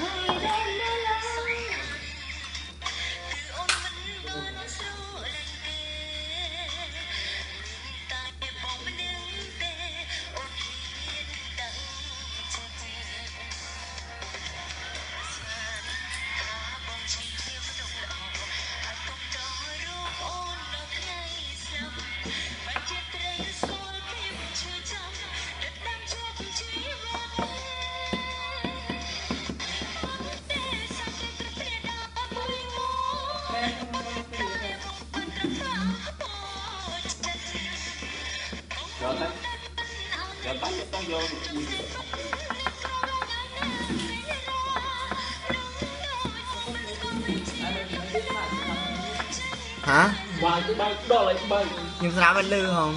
Bye. យកទៅយកទៅទៅយកហាបាយបាយដល់ហើយបាយខ្ញុំស្រាប់តែលឺហង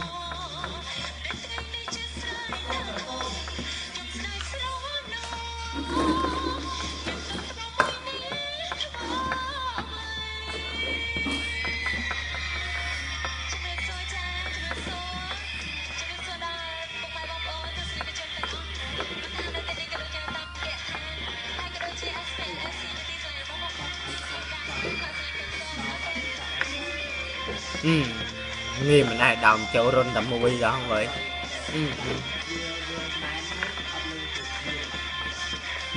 Ừ. nghe mình ai đồng chỗ run tầm movie đó không vậy? Ừ.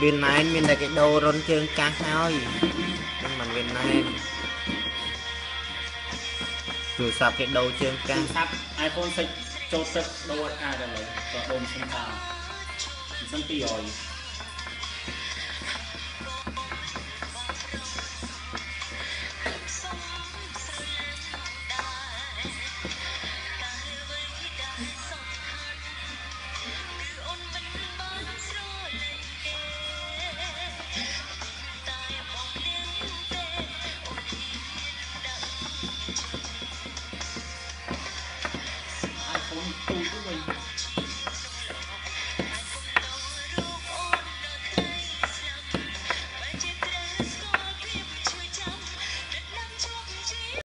Bên này mình là cái đồ run chân cao thôi nhưng mà bên này. ទូរស័ព្ទគេដូរជើងកាំងទូរស័ព្ទ iPhone 6ចូលទឹកដូរអាចដល់ឥឡូវក៏ដូរមិនស្មើមិនសិន200你不可